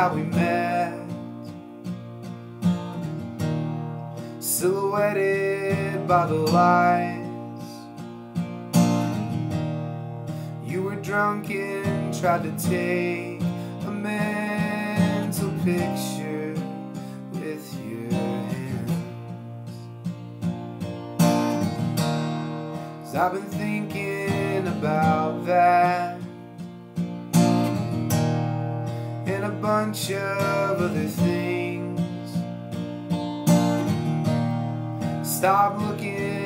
how we met. Silhouetted by the lights. You were drunk and tried to take a mental picture with your hands. Cause I've been thinking about that bunch of other things. Stop looking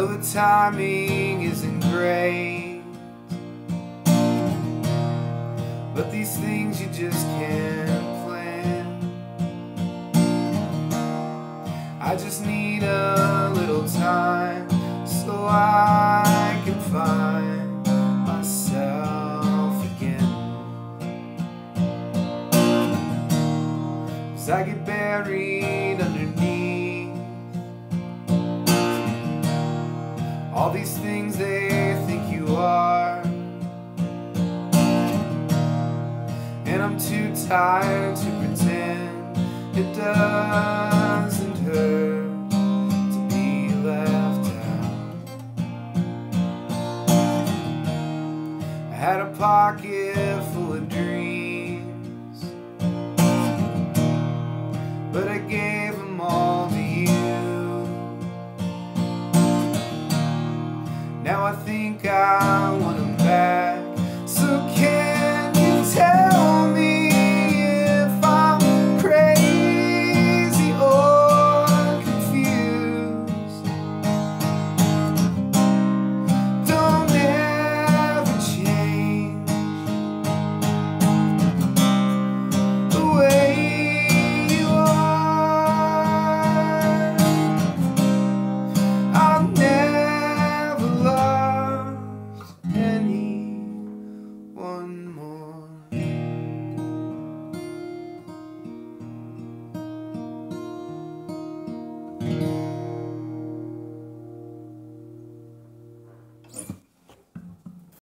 know the timing isn't great, but these things you just can't plan. I just need a little time so I can find myself again. I get buried tired to pretend it doesn't hurt to be left out. I had a pocket full of dreams, but I gave them all to you. Now I think I want to.